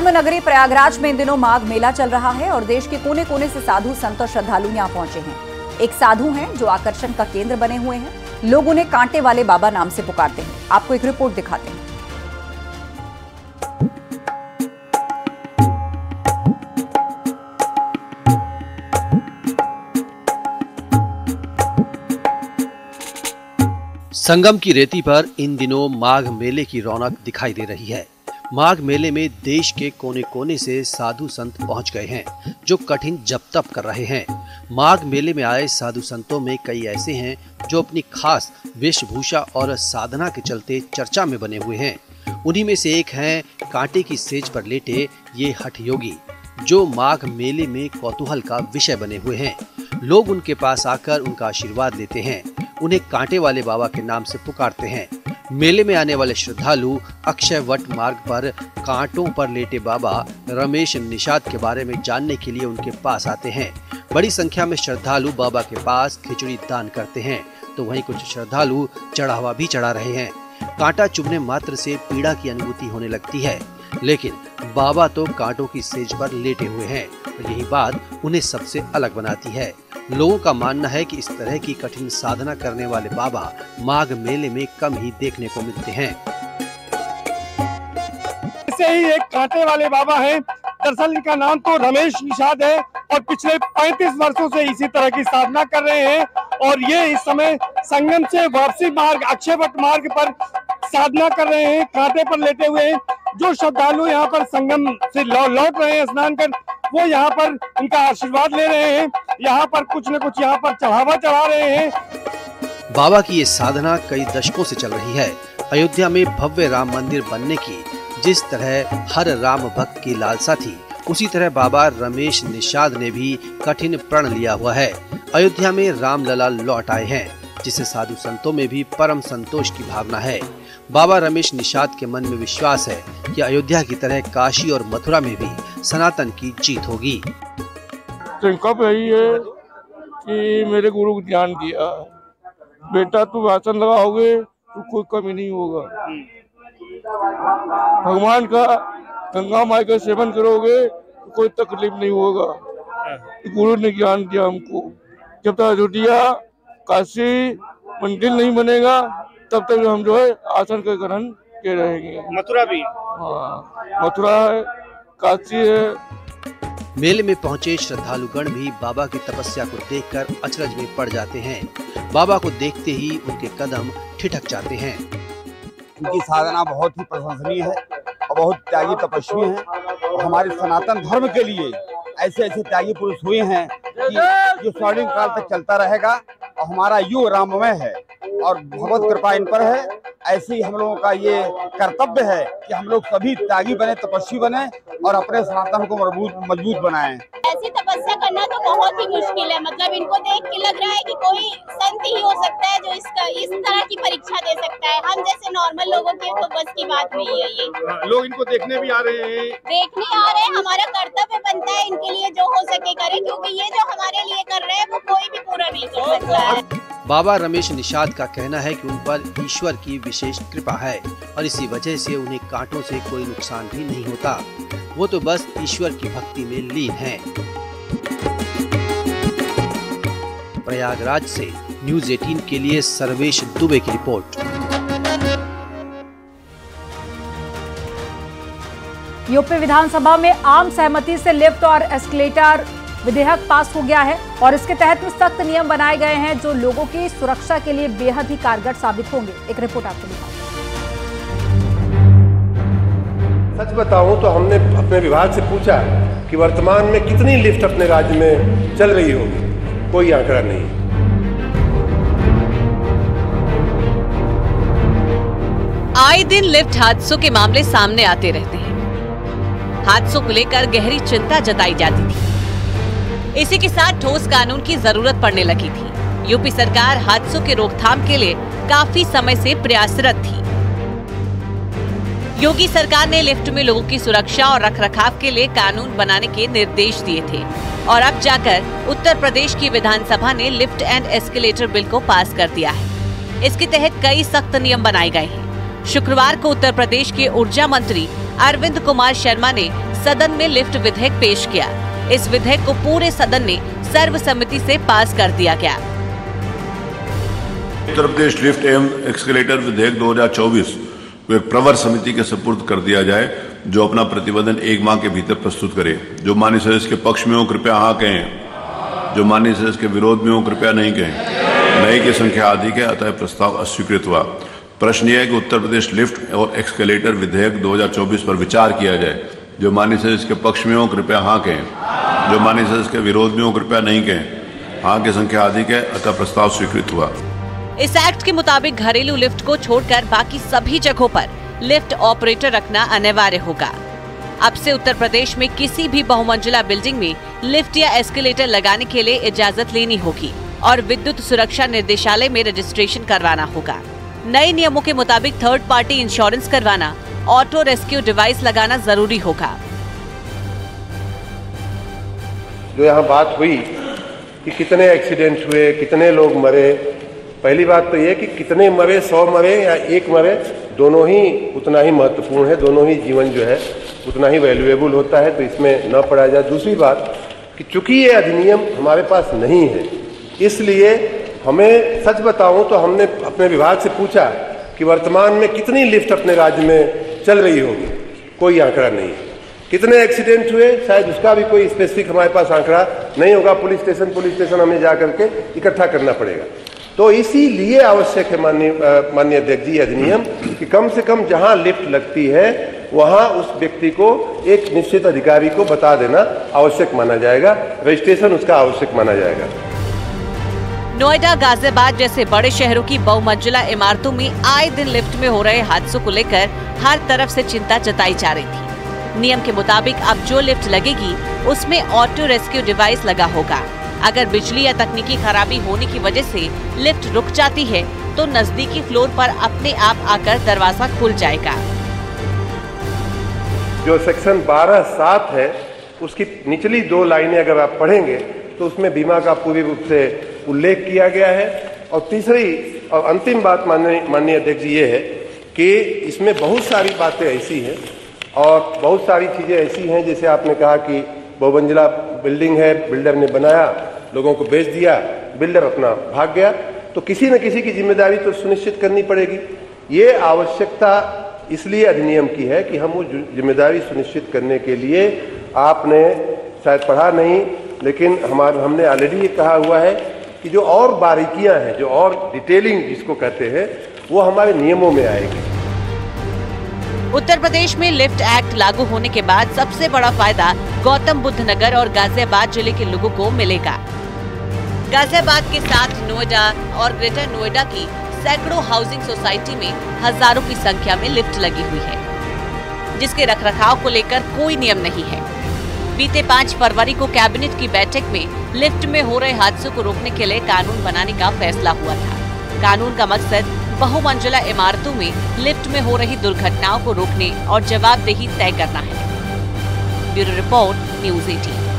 धर्म नगरी प्रयागराज में इन दिनों माघ मेला चल रहा है और देश के कोने कोने से साधु संत और श्रद्धालु यहाँ पहुँचे हैं। एक साधु हैं जो आकर्षण का केंद्र बने हुए हैं। लोग उन्हें कांटे वाले बाबा नाम से पुकारते हैं। आपको एक रिपोर्ट दिखाते हैं। संगम की रेती पर इन दिनों माघ मेले की रौनक दिखाई दे रही है। माघ मेले में देश के कोने कोने से साधु संत पहुँच गए हैं, जो कठिन जप तप कर रहे हैं। माघ मेले में आए साधु संतों में कई ऐसे हैं, जो अपनी खास वेशभूषा और साधना के चलते चर्चा में बने हुए हैं। उन्हीं में से एक हैं, कांटे की सेज पर लेटे ये हठ योगी, जो माघ मेले में कौतूहल का विषय बने हुए हैं। लोग उनके पास आकर उनका आशीर्वाद लेते हैं। उन्हें कांटे वाले बाबा के नाम से पुकारते हैं। मेले में आने वाले श्रद्धालु अक्षय वट मार्ग पर कांटों पर लेटे बाबा रमेश निषाद के बारे में जानने के लिए उनके पास आते हैं। बड़ी संख्या में श्रद्धालु बाबा के पास खिचड़ी दान करते हैं तो वहीं कुछ श्रद्धालु चढ़ावा भी चढ़ा रहे हैं। कांटा चुभने मात्र से पीड़ा की अनुभूति होने लगती है, लेकिन बाबा तो कांटों की सेज पर लेटे हुए हैं। और यही बात उन्हें सबसे अलग बनाती है। लोगों का मानना है कि इस तरह की कठिन साधना करने वाले बाबा माघ मेले में कम ही देखने को मिलते हैं। ऐसे ही एक कांटे वाले बाबा हैं। दरअसल इनका नाम तो रमेश निषाद है और पिछले 35 वर्षों से इसी तरह की साधना कर रहे हैं और ये इस समय संगम से वापसी मार्ग अक्षयवट मार्ग पर साधना कर रहे हैं। कांटे पर लेटे हुए हैं। जो श्रद्धालु यहाँ पर संगम से लौट रहे हैं स्नान कर वो यहाँ पर इनका आशीर्वाद ले रहे हैं, यहाँ पर कुछ न कुछ यहाँ पर चढ़ावा चढ़ा रहे हैं। बाबा की ये साधना कई दशकों से चल रही है। अयोध्या में भव्य राम मंदिर बनने की जिस तरह हर राम भक्त की लालसा थी, उसी तरह बाबा रमेश निषाद ने भी कठिन प्रण लिया हुआ है। अयोध्या में रामलला लौट आए हैं। जिसे साधु संतों में भी परम संतोष की भावना है। बाबा रमेश निषाद के मन में विश्वास है कि अयोध्या की तरह काशी और मथुरा में भी सनातन की जीत होगी। कब यही है कि मेरे गुरु ध्यान दिया। बेटा तू आसन लगाओगे तो कोई कमी नहीं होगा। भगवान का गंगा माई का सेवन करोगे तो कोई तकलीफ़ नहीं होगा। गुरु ने ज्ञान दिया हमको। जब तक अयोध्या काशी मंदिर नहीं बनेगा तब तक हम जो है आसन का ग्रहण के रहेंगे। मथुरा भी? हाँ मथुरा है काशी है। मेले में पहुँचे श्रद्धालुगण भी बाबा की तपस्या को देखकर अचरज में पड़ जाते हैं। बाबा को देखते ही उनके कदम ठिठक जाते हैं। उनकी साधना बहुत ही प्रशंसनीय है और बहुत त्यागी तपस्वी हैं। और हमारे सनातन धर्म के लिए ऐसे ऐसे त्यागी पुरुष हुए हैं कि जो स्वर्णिम काल तक चलता रहेगा। और हमारा युग राममय है। और भगवत कृपा इन पर है। ऐसे ही हम लोगों का ये कर्तव्य है कि हम लोग सभी त्यागी बने, तपस्वी बने और अपने सनातन को मज़बूत मज़बूत बनाएँ। करना तो बहुत ही मुश्किल है। मतलब इनको देख के लग रहा है कि कोई संत ही हो सकता है जो इसका इस तरह की परीक्षा दे सकता है। हम जैसे नॉर्मल लोगों की तो बस की बात नहीं है ये। लोग इनको देखने भी आ रहे हैं। देखने आ रहे हैं हमारा कर्तव्य बनता है इनके लिए जो हो सके करे क्योंकि ये जो हमारे लिए कर रहे हैं वो कोई भी पूरा नहीं कर सकता है। बाबा रमेश निषाद का कहना है कि उन पर ईश्वर की विशेष कृपा है और इसी वजह से उन्हें कांटों से कोई नुकसान भी नहीं होता। वो तो बस ईश्वर की भक्ति में लीन हैं। प्रयागराज से न्यूज़ 18 के लिए सर्वेश दुबे की रिपोर्ट। यूपी विधानसभा में आम सहमति से लिफ्ट और एस्केलेटर विधेयक पास हो गया है और इसके तहत में सख्त नियम बनाए गए हैं जो लोगों की सुरक्षा के लिए बेहद ही कारगर साबित होंगे। एक रिपोर्ट आपको दिखाऊँ सच बताऊँ तो हमने अपने विभाग से पूछा कि वर्तमान में कितनी लिफ्ट अपने राज्य में चल रही होगी। कोई आंकड़ा नहीं। आए दिन लिफ्ट हादसों के मामले सामने आते रहते हैं। हादसों को लेकर गहरी चिंता जताई जाती थी। इसी के साथ ठोस कानून की ज़रूरत पड़ने लगी थी। यूपी सरकार हादसों के रोकथाम के लिए काफ़ी समय से प्रयासरत थी। योगी सरकार ने लिफ्ट में लोगों की सुरक्षा और रखरखाव के लिए कानून बनाने के निर्देश दिए थे। और अब जाकर उत्तर प्रदेश की विधानसभा ने लिफ्ट एंड एस्केलेटर बिल को पास कर दिया है। इसके तहत कई सख्त नियम बनाए गए हैं। शुक्रवार को उत्तर प्रदेश के ऊर्जा मंत्री अरविंद कुमार शर्मा ने सदन में लिफ्ट विधेयक पेश किया। इस विधेयक को पूरे सदन ने सर्वसम्मति से पास कर दिया गया। उत्तर प्रदेश लिफ्ट एवं एक्सकेलेटर विधेयक 2024 को एक प्रवर समिति के सुपुर्द कर दिया जाए। जो अपना प्रतिवेदन एक माह के भीतर प्रस्तुत करे। जो मान्य सदस्य के पक्ष में हो, कृपया हाँ कहें। जो मान्य सदस्य के विरोध में हो, कृपया नहीं कहें। नए की संख्या अधिक है, अतः प्रस्ताव अस्वीकृत हुआ। प्रश्न यह है कि उत्तर प्रदेश लिफ्ट और एक्सकेलेटर विधेयक 2024 पर विचार किया जाए। जो मान्य सदस्य के पक्ष में हो, कृपया हाँ कहें। जो मान्य सदस्य के विरोध में हो, कृपया नहीं कहें। हाँ की संख्या अधिक है, अतः प्रस्ताव स्वीकृत हुआ। इस एक्ट के मुताबिक घरेलू लिफ्ट को छोड़कर बाकी सभी जगहों पर लिफ्ट ऑपरेटर रखना अनिवार्य होगा। अब से उत्तर प्रदेश में किसी भी बहुमंजिला बिल्डिंग में लिफ्ट या एस्केलेटर लगाने के लिए इजाज़त लेनी होगी और विद्युत सुरक्षा निर्देशालय में रजिस्ट्रेशन करवाना होगा। नए नियमों के मुताबिक थर्ड पार्टी इंश्योरेंस करवाना ऑटो रेस्क्यू डिवाइस लगाना ज़रूरी होगा। जो यहाँ बात हुई कि कितने एक्सीडेंट हुए, कितने लोग मरे पहली बात तो ये कि कितने मरे, सौ मरे या एक मरे, दोनों ही उतना ही महत्वपूर्ण है, दोनों ही जीवन जो है, उतना ही वैल्यूएबल होता है तो इसमें न पड़ा जाए। दूसरी बात कि चूँकि ये अधिनियम हमारे पास नहीं है, इसलिए हमें सच बताऊँ तो हमने अपने विभाग से पूछा कि वर्तमान में कितनी लिफ्ट अपने राज्य में चल रही होगी। कोई आंकड़ा नहीं। है कितने एक्सीडेंट हुए, शायद उसका भी कोई स्पेसिफिक हमारे पास आंकड़ा नहीं होगा। पुलिस स्टेशन पुलिस स्टेशन हमें जा करके इकट्ठा करना पड़ेगा। तो इसीलिए आवश्यक है माननीय अध्यक्ष जी अधिनियम कि कम से कम जहाँ लिफ्ट लगती है, वहाँ उस व्यक्ति को एक निश्चित अधिकारी को बता देना आवश्यक माना जाएगा। रजिस्ट्रेशन उसका आवश्यक माना जाएगा। नोएडा, गाजियाबाद जैसे बड़े शहरों की बहुमंजिला इमारतों में आए दिन लिफ्ट में हो रहे हादसों को लेकर हर तरफ़ से चिंता जताई जा रही थी। नियम के मुताबिक अब जो लिफ्ट लगेगी, उसमें ऑटो रेस्क्यू डिवाइस लगा होगा। अगर बिजली या तकनीकी खराबी होने की वजह से लिफ्ट रुक जाती है तो नजदीकी फ्लोर पर अपने आप आकर दरवाज़ा खुल जाएगा। जो सेक्शन 12 सात है, उसकी निचली दो लाइनें अगर आप पढ़ेंगे तो उसमें बीमा का पूरी रूप से उल्लेख किया गया है। और तीसरी और अंतिम बात माननीय माननीय अध्यक्ष जी ये है कि इसमें बहुत सारी बातें ऐसी हैं और बहुत सारी चीज़ें ऐसी हैं, जैसे आपने कहा कि बहुमंजिला बिल्डिंग है, बिल्डर ने बनाया लोगों को बेच दिया, बिल्डर अपना भाग गया तो किसी न किसी की ज़िम्मेदारी तो सुनिश्चित करनी पड़ेगी। ये आवश्यकता इसलिए अधिनियम की है कि हम वो ज़िम्मेदारी सुनिश्चित करने के लिए आपने, शायद पढ़ा नहीं, लेकिन हमारे, हमने ऑलरेडी ये कहा हुआ है कि जो और बारीकियाँ हैं, जो और डिटेलिंग जिसको कहते हैं, वो हमारे नियमों में आएगी। उत्तर प्रदेश में लिफ्ट एक्ट लागू होने के बाद सबसे बड़ा फ़ायदा गौतम बुद्ध नगर और गाजियाबाद ज़िले के लोगों को मिलेगा। गाजियाबाद के साथ नोएडा और ग्रेटर नोएडा की सैकड़ों हाउसिंग सोसाइटी में हज़ारों की संख्या में लिफ्ट लगी हुई है, जिसके रखरखाव को लेकर कोई नियम नहीं है। बीते पाँच फरवरी को कैबिनेट की बैठक में लिफ्ट में हो रहे हादसों को रोकने के लिए कानून बनाने का फैसला हुआ था। कानून का मकसद बहुमंजिला इमारतों में लिफ्ट में हो रही दुर्घटनाओं को रोकने और जवाबदेही तय करना है। Bureau report, news eighteen.